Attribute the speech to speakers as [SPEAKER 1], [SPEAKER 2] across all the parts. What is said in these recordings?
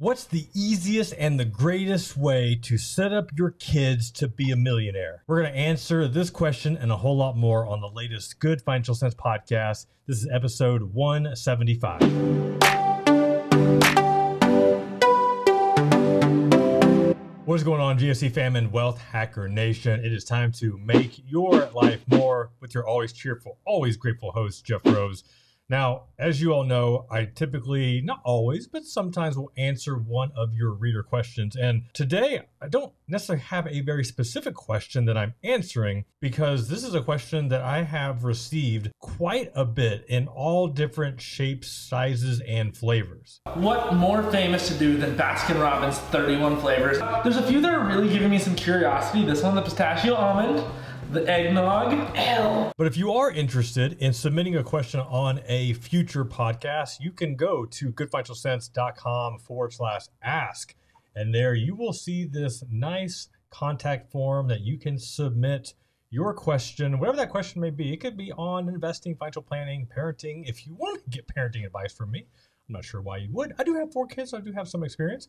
[SPEAKER 1] What's the easiest and the greatest way to set up your kids to be a millionaire? We're going to answer this question and a whole lot more on the latest Good Financial Cents podcast. This is episode 175. What is going on, GFC fam and Wealth Hacker Nation? It is time to make your life more with your always cheerful, always grateful host, Jeff Rose. Now, as you all know, I typically, not always, but sometimes will answer one of your reader questions. And today, I don't necessarily have a very specific question that I'm answering because this is a question that I have received quite a bit in all different shapes, sizes, and flavors.
[SPEAKER 2] What more famous to do than Baskin Robbins 31 flavors? There's a few that are really giving me some curiosity. This one, the pistachio almond the eggnog. L.
[SPEAKER 1] But if you are interested in submitting a question on a future podcast, you can go to goodfinancialcents.com forward slash ask. And there you will see this nice contact form that you can submit your question, whatever that question may be. It could be on investing, financial planning, parenting. If you want to get parenting advice from me, I'm not sure why you would. I do have four kids, so I do have some experience.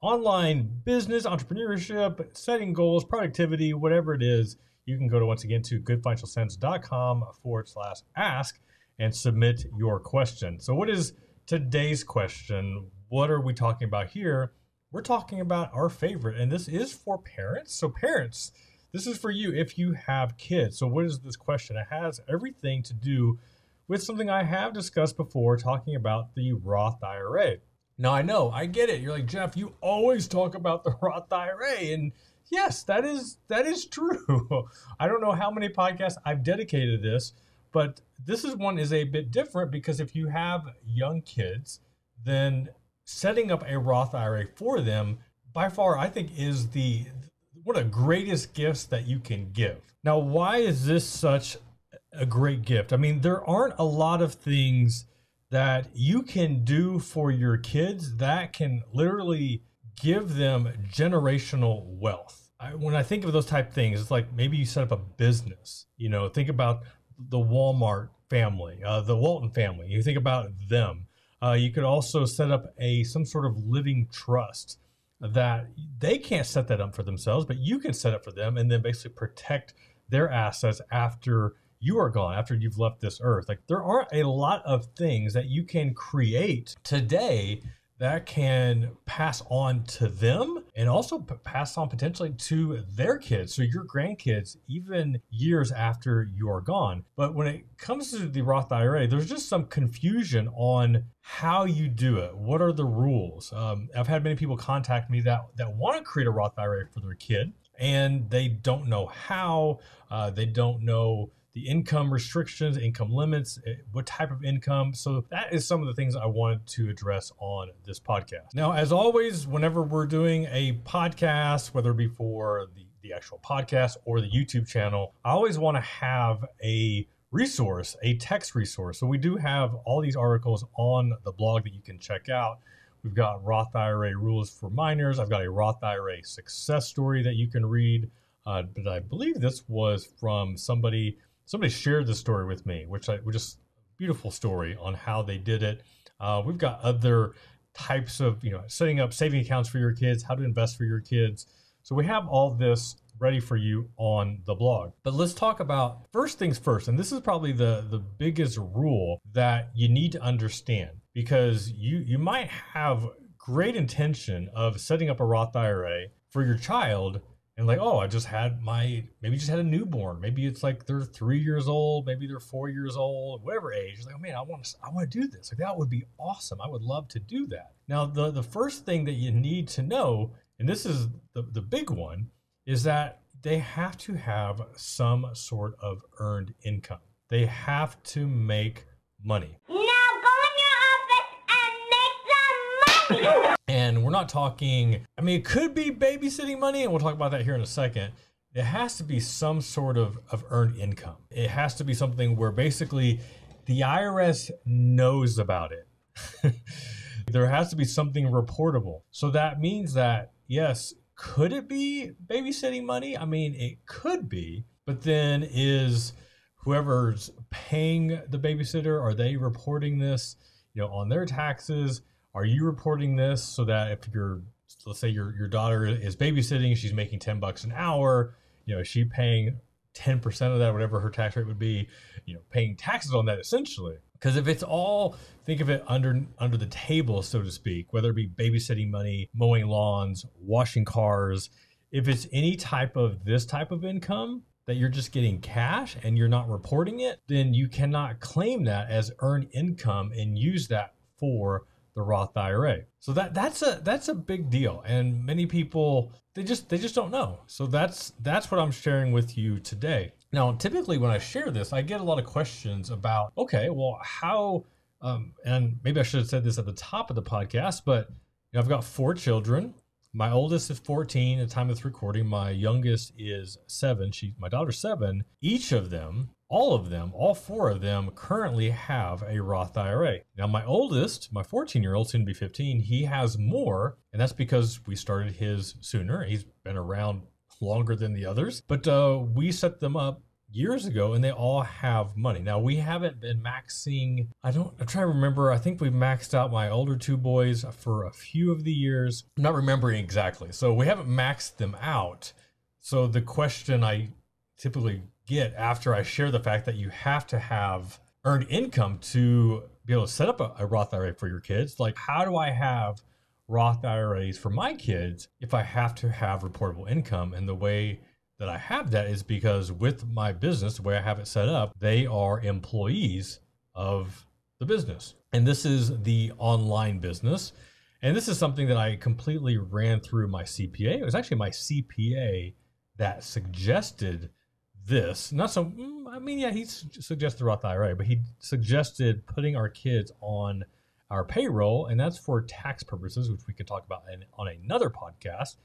[SPEAKER 1] Online business, entrepreneurship, setting goals, productivity, whatever it is you can go to once again to goodfinancialcents.com forward slash ask and submit your question. So, what is today's question? What are we talking about here? We're talking about our favorite, and this is for parents. So, parents, this is for you if you have kids. So, what is this question? It has everything to do with something I have discussed before, talking about the Roth IRA. Now, I know, I get it. You're like, Jeff, you always talk about the Roth IRA, and Yes, that is that is true. I don't know how many podcasts I've dedicated this, but this is one is a bit different because if you have young kids, then setting up a Roth IRA for them by far I think is the one of the greatest gifts that you can give. Now, why is this such a great gift? I mean, there aren't a lot of things that you can do for your kids that can literally give them generational wealth. I, when I think of those type things, it's like maybe you set up a business. You know, think about the Walmart family, uh, the Walton family. You think about them. Uh, you could also set up a some sort of living trust that they can't set that up for themselves, but you can set up for them, and then basically protect their assets after you are gone, after you've left this earth. Like there are a lot of things that you can create today that can pass on to them and also p- pass on potentially to their kids, so your grandkids, even years after you're gone. But when it comes to the Roth IRA, there's just some confusion on how you do it. What are the rules? Um, I've had many people contact me that that want to create a Roth IRA for their kid, and they don't know how. Uh, they don't know the income restrictions, income limits, eh, what type of income. So that is some of the things I wanted to address on this podcast. Now, as always, whenever we're doing a podcast, whether it be for the, the actual podcast or the YouTube channel, I always want to have a resource, a text resource. So we do have all these articles on the blog that you can check out. We've got Roth IRA rules for minors. I've got a Roth IRA success story that you can read. Uh, but I believe this was from somebody somebody shared this story with me, which I which is beautiful story on how they did it. Uh, we've got other types of you know setting up saving accounts for your kids, how to invest for your kids. So we have all this ready for you on the blog. But let's talk about first things first, and this is probably the the biggest rule that you need to understand because you you might have great intention of setting up a Roth IRA for your child and like oh i just had my maybe just had a newborn. Maybe it's like they're three years old maybe they're four years old whatever age. Like oh man i want to i want to do this. Like that would be awesome. I would love to do that. Now the the first thing that you need to know and this is the, the big one is that they have to have some sort of earned income. They have to make money.
[SPEAKER 3] Now go in your office and make some money.
[SPEAKER 1] And we're not talking, I mean, it could be babysitting money, and we'll talk about that here in a second. It has to be some sort of, of earned income. It has to be something where basically the IRS knows about it. there has to be something reportable. So that means that, yes, could it be babysitting money? I mean, it could be, but then is whoever's paying the babysitter, are they reporting this, you know, on their taxes? Are you reporting this so that if you're let's say your your daughter is babysitting, she's making 10 bucks an hour, you know, is she paying 10% of that, whatever her tax rate would be, you know, paying taxes on that essentially. Because if it's all, think of it under under the table, so to speak, whether it be babysitting money, mowing lawns, washing cars, if it's any type of this type of income that you're just getting cash and you're not reporting it, then you cannot claim that as earned income and use that for the Roth IRA. So that that's a that's a big deal and many people they just they just don't know. So that's that's what I'm sharing with you today. Now, typically when I share this, I get a lot of questions about okay, well, how um, and maybe I should have said this at the top of the podcast, but you know, I've got four children. My oldest is 14 at the time of this recording. My youngest is seven. She, my daughter's seven. Each of them all of them, all four of them currently have a Roth IRA. Now, my oldest, my 14 year old, soon to be 15, he has more, and that's because we started his sooner. He's been around longer than the others, but uh, we set them up years ago and they all have money. Now we haven't been maxing, I don't, I'm trying to remember. I think we've maxed out my older two boys for a few of the years. I'm not remembering exactly. So we haven't maxed them out. So the question I typically get after I share the fact that you have to have earned income to be able to set up a, a Roth IRA for your kids. Like, how do I have Roth IRAs for my kids if I have to have reportable income? And the way that I have that is because with my business, the way I have it set up, they are employees of the business. And this is the online business. And this is something that I completely ran through my CPA. It was actually my CPA that suggested this. Not so. Mm, I mean, yeah, he suggested Roth IRA, but he suggested putting our kids on our payroll, and that's for tax purposes, which we could talk about in, on another podcast.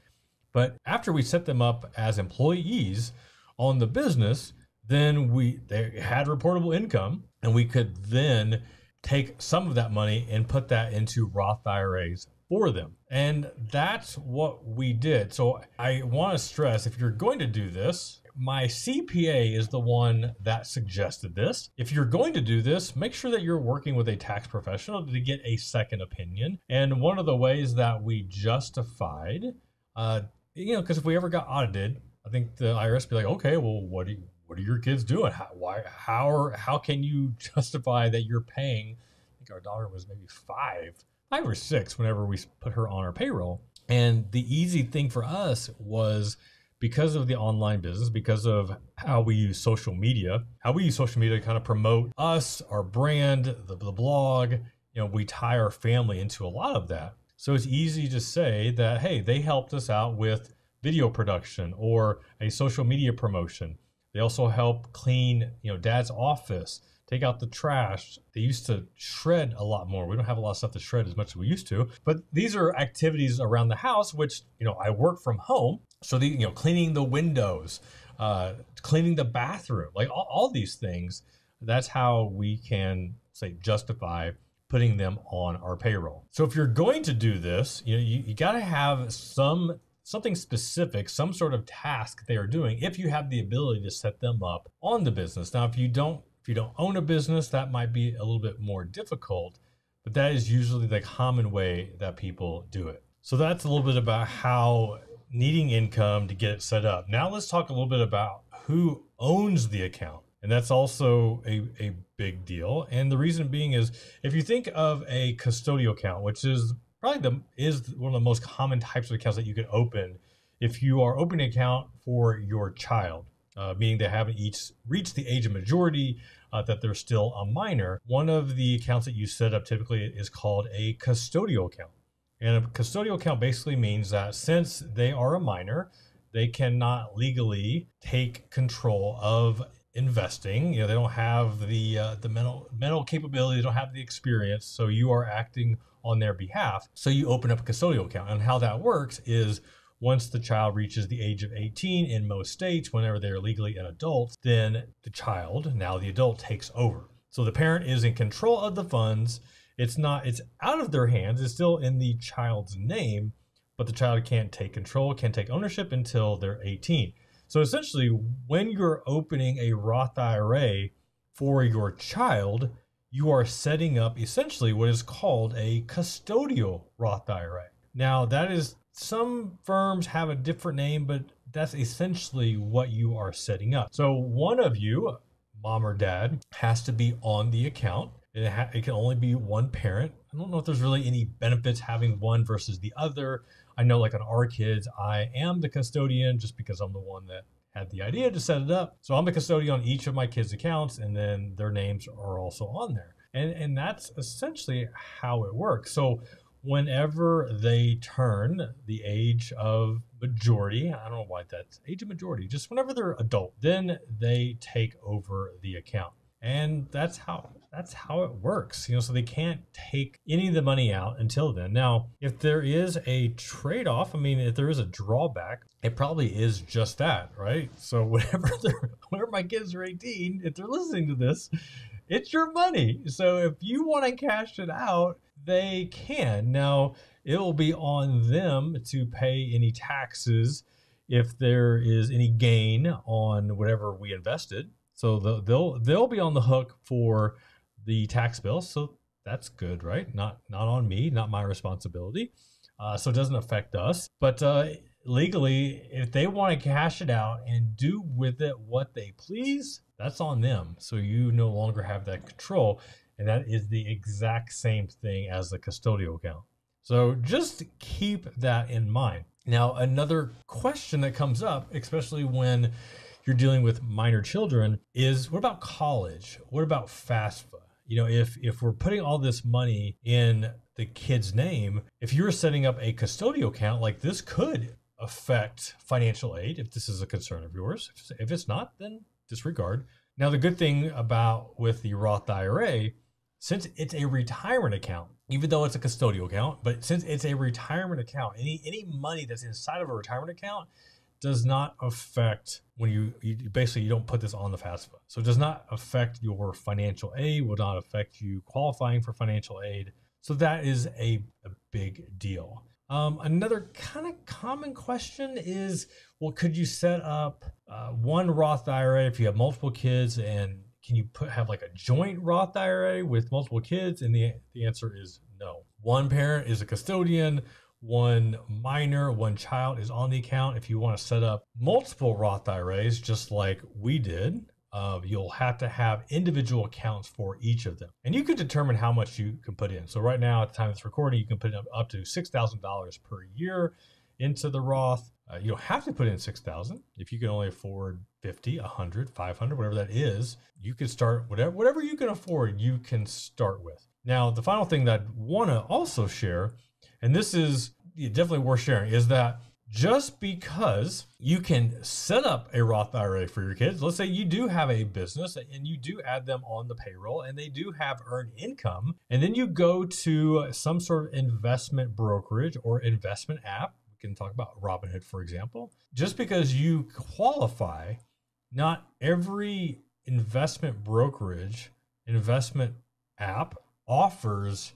[SPEAKER 1] But after we set them up as employees on the business, then we they had reportable income, and we could then take some of that money and put that into Roth IRAs for them. And that's what we did. So I want to stress if you're going to do this, my CPA is the one that suggested this. If you're going to do this, make sure that you're working with a tax professional to get a second opinion. And one of the ways that we justified, uh, you know, because if we ever got audited, I think the IRS be like, okay, well, what do you, what are your kids doing? How, why, how, are, how can you justify that you're paying? I think our daughter was maybe five, five or six whenever we put her on our payroll. And the easy thing for us was because of the online business, because of how we use social media, how we use social media to kind of promote us, our brand, the, the blog, you know, we tie our family into a lot of that. So it's easy to say that, hey, they helped us out with video production or a social media promotion. They also help clean, you know, dad's office, take out the trash. They used to shred a lot more. We don't have a lot of stuff to shred as much as we used to. But these are activities around the house, which, you know, I work from home. So the you know cleaning the windows, uh, cleaning the bathroom, like all, all these things. That's how we can say justify putting them on our payroll. So if you're going to do this, you know you, you got to have some something specific, some sort of task they are doing. If you have the ability to set them up on the business. Now, if you don't if you don't own a business, that might be a little bit more difficult. But that is usually the common way that people do it. So that's a little bit about how needing income to get it set up. Now let's talk a little bit about who owns the account. And that's also a, a big deal. And the reason being is if you think of a custodial account, which is probably the is one of the most common types of accounts that you can open if you are opening an account for your child, uh, meaning they haven't each reached the age of majority, uh, that they're still a minor. One of the accounts that you set up typically is called a custodial account. And a custodial account basically means that since they are a minor, they cannot legally take control of investing. You know, they don't have the uh, the mental mental capability, they don't have the experience. So you are acting on their behalf. So you open up a custodial account, and how that works is once the child reaches the age of 18 in most states, whenever they're legally an adult, then the child, now the adult, takes over. So the parent is in control of the funds it's not it's out of their hands it's still in the child's name but the child can't take control can't take ownership until they're 18 so essentially when you're opening a roth ira for your child you are setting up essentially what is called a custodial Roth IRA. Now, that is some firms have a different name, but that's essentially what you are setting up. So, one of you, mom or dad, has to be on the account. It, ha- it can only be one parent. I don't know if there's really any benefits having one versus the other. I know, like on our kids, I am the custodian just because I'm the one that had the idea to set it up. So I'm the custodian on each of my kids' accounts, and then their names are also on there. And, and that's essentially how it works. So whenever they turn the age of majority, I don't know why that's age of majority, just whenever they're adult, then they take over the account. And that's how that's how it works. You know, so they can't take any of the money out until then. Now, if there is a trade-off, I mean, if there is a drawback, it probably is just that, right? So whenever they're whenever my kids are 18, if they're listening to this, it's your money. So if you want to cash it out, they can. Now, it will be on them to pay any taxes if there is any gain on whatever we invested. So they'll they'll, they'll be on the hook for the tax bill. So that's good, right? Not not on me, not my responsibility. Uh, so it doesn't affect us. But uh, legally, if they want to cash it out and do with it what they please, that's on them. So you no longer have that control. And that is the exact same thing as the custodial account. So just keep that in mind. Now, another question that comes up, especially when you're dealing with minor children, is what about college? What about FAFSA? You know, if if we're putting all this money in the kid's name, if you're setting up a custodial account, like this could affect financial aid if this is a concern of yours. If it's not, then disregard. Now, the good thing about with the Roth IRA, since it's a retirement account, even though it's a custodial account, but since it's a retirement account, any any money that's inside of a retirement account does not affect when you, you basically you don't put this on the FAFSA. So it does not affect your financial aid, will not affect you qualifying for financial aid. So that is a, a big deal. Um, another kind of common question is, well, could you set up uh, one Roth IRA if you have multiple kids, and can you put have like a joint Roth IRA with multiple kids? And the the answer is no. One parent is a custodian. One minor, one child is on the account. If you want to set up multiple Roth IRAs, just like we did, uh, you'll have to have individual accounts for each of them. And you can determine how much you can put in. So, right now, at the time of this recording, you can put up, up to $6,000 per year into the Roth. Uh, you don't have to put in 6000 if you can only afford 50 100 500 whatever that is you can start whatever whatever you can afford you can start with now the final thing that i want to also share and this is definitely worth sharing is that just because you can set up a Roth IRA for your kids, let's say you do have a business and you do add them on the payroll and they do have earned income, and then you go to some sort of investment brokerage or investment app. We can talk about Robinhood, for example. Just because you qualify, not every investment brokerage, investment app offers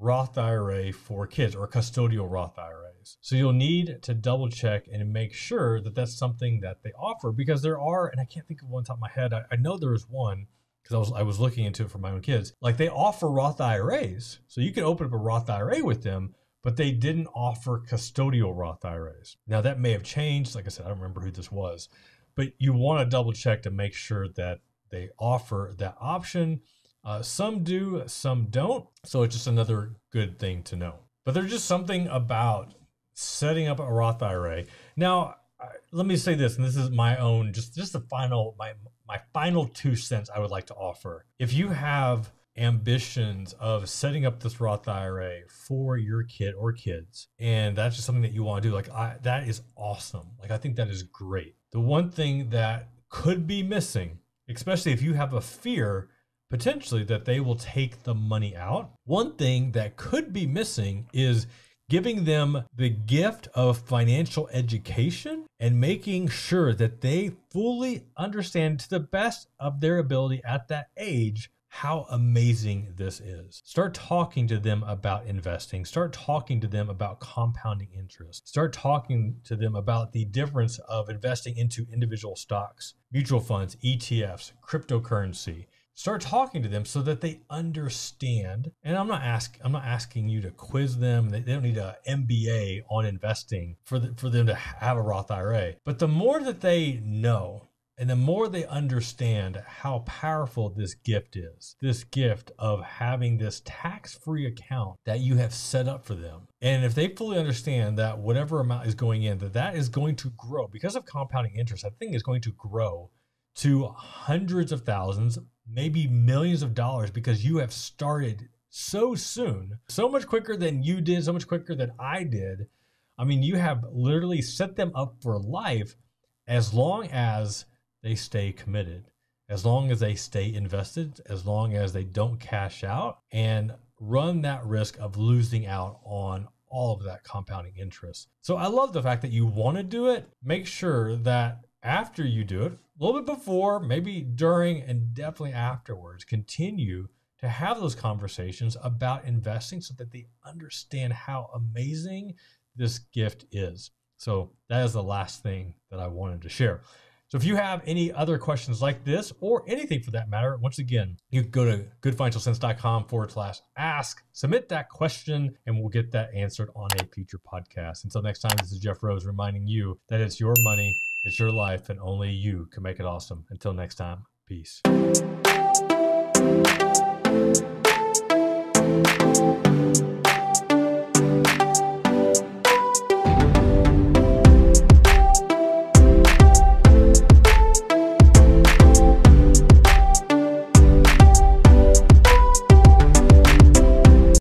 [SPEAKER 1] Roth IRA for kids or custodial Roth IRAs. So you'll need to double check and make sure that that's something that they offer because there are, and I can't think of one top of my head. I, I know there was one because I was I was looking into it for my own kids. Like they offer Roth IRAs, so you can open up a Roth IRA with them, but they didn't offer custodial Roth IRAs. Now that may have changed. Like I said, I don't remember who this was, but you want to double check to make sure that they offer that option uh, some do, some don't. So it's just another good thing to know. But there's just something about setting up a Roth IRA. Now, let me say this, and this is my own, just just the final my my final two cents I would like to offer. If you have ambitions of setting up this Roth IRA for your kid or kids, and that's just something that you want to do, like I, that is awesome. Like I think that is great. The one thing that could be missing, especially if you have a fear potentially that they will take the money out. One thing that could be missing is giving them the gift of financial education and making sure that they fully understand to the best of their ability at that age how amazing this is. Start talking to them about investing. Start talking to them about compounding interest. Start talking to them about the difference of investing into individual stocks, mutual funds, ETFs, cryptocurrency start talking to them so that they understand. And i'm not ask i'm not asking you to quiz them. They, they don't need a mba on investing for the, for them to have a roth ira but the more that they know and the more they understand how powerful this gift is, this gift of having this tax free account that you have set up for them. And if they fully understand that whatever amount is going in, that that is going to grow because of compounding interest, that thing is going to grow to hundreds of thousands, maybe millions of dollars because you have started so soon, so much quicker than you did, so much quicker than I did. I mean, you have literally set them up for life as long as they stay committed, as long as they stay invested, as long as they don't cash out and run that risk of losing out on all of that compounding interest. So I love the fact that you want to do it. Make sure that after you do it, a little bit before, maybe during, and definitely afterwards, continue to have those conversations about investing so that they understand how amazing this gift is. So that is the last thing that I wanted to share. So if you have any other questions like this or anything for that matter, once again, you go to goodfinancialcents.com forward slash ask, submit that question, and we'll get that answered on a future podcast. Until next time, this is Jeff Rose reminding you that it's your money, it's your life, and only you can make it awesome. Until next time, peace.